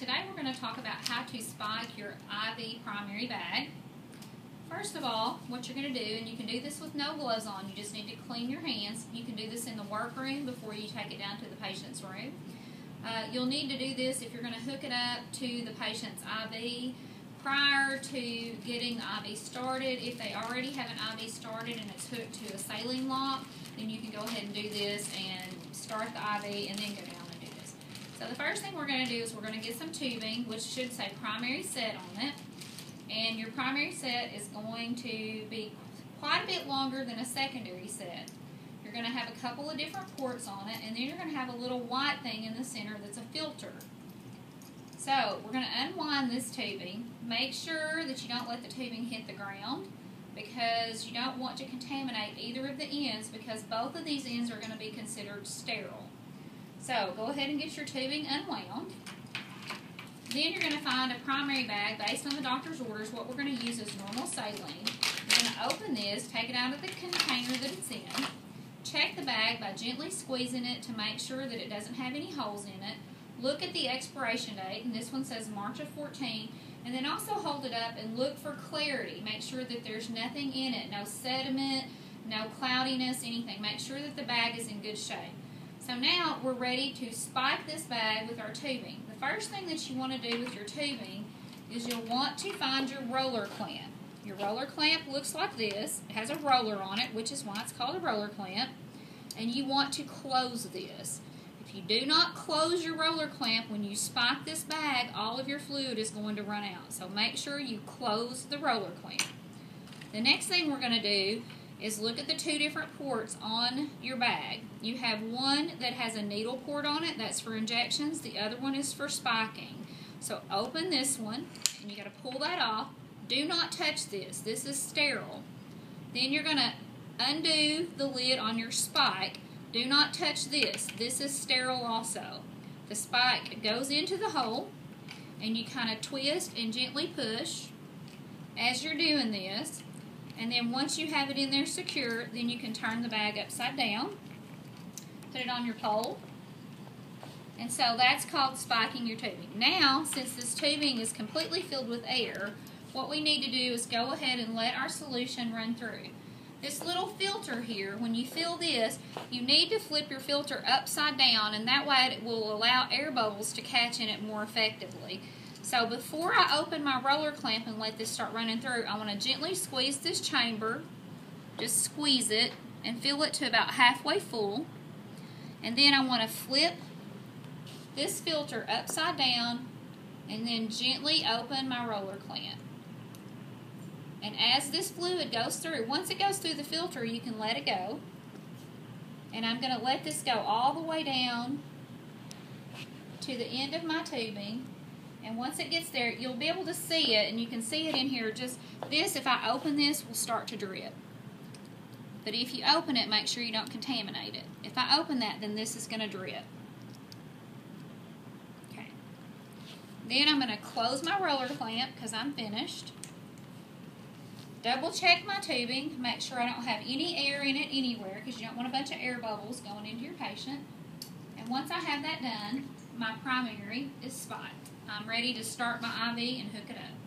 today we're going to talk about how to spike your IV primary bag. First of all, what you're going to do, and you can do this with no gloves on, you just need to clean your hands. You can do this in the workroom before you take it down to the patient's room. Uh, you'll need to do this if you're going to hook it up to the patient's IV prior to getting the IV started. If they already have an IV started and it's hooked to a saline lock, then you can go ahead and do this and start the IV and then go down and do this. So the first thing we're going to do is we're going to get some tubing, which should say primary set on it. And your primary set is going to be quite a bit longer than a secondary set. You're going to have a couple of different ports on it, and then you're going to have a little white thing in the center that's a filter. So we're going to unwind this tubing. Make sure that you don't let the tubing hit the ground because you don't want to contaminate either of the ends because both of these ends are going to be considered sterile. So go ahead and get your tubing unwound. Then you're going to find a primary bag based on the doctor's orders. What we're going to use is normal saline. You're going to open this, take it out of the container that it's in. Check the bag by gently squeezing it to make sure that it doesn't have any holes in it. Look at the expiration date, and this one says March of 14. And then also hold it up and look for clarity. Make sure that there's nothing in it, no sediment, no cloudiness, anything. Make sure that the bag is in good shape. So now we're ready to spike this bag with our tubing. The first thing that you want to do with your tubing is you'll want to find your roller clamp. Your roller clamp looks like this. It has a roller on it, which is why it's called a roller clamp. And you want to close this. If you do not close your roller clamp when you spike this bag, all of your fluid is going to run out. So make sure you close the roller clamp. The next thing we're going to do is look at the two different ports on your bag. You have one that has a needle port on it, that's for injections. The other one is for spiking. So open this one, and you got to pull that off. Do not touch this. This is sterile. Then you're to undo the lid on your spike do not touch this. This is sterile also. The spike goes into the hole and you kind of twist and gently push as you're doing this. And then once you have it in there secure, then you can turn the bag upside down, put it on your pole. And so that's called spiking your tubing. Now, since this tubing is completely filled with air, what we need to do is go ahead and let our solution run through. This little filter here, when you fill this, you need to flip your filter upside down and that way it will allow air bubbles to catch in it more effectively. So before I open my roller clamp and let this start running through, I want to gently squeeze this chamber, just squeeze it and fill it to about halfway full. And then I want to flip this filter upside down and then gently open my roller clamp. And as this fluid goes through, once it goes through the filter, you can let it go. And I'm going to let this go all the way down to the end of my tubing. And once it gets there, you'll be able to see it, and you can see it in here. Just this, if I open this, will start to drip. But if you open it, make sure you don't contaminate it. If I open that, then this is going to drip. Okay. Then I'm going to close my roller clamp because I'm finished. Double check my tubing, make sure I don't have any air in it anywhere because you don't want a bunch of air bubbles going into your patient. And once I have that done, my primary is spiked. I'm ready to start my IV and hook it up.